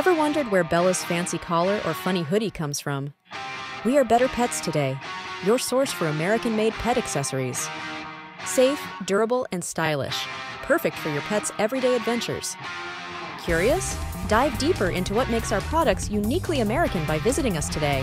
Ever wondered where Bella's fancy collar or funny hoodie comes from? We are Better Pets Today, your source for American made pet accessories. Safe, durable, and stylish, perfect for your pet's everyday adventures. Curious? Dive deeper into what makes our products uniquely American by visiting us today.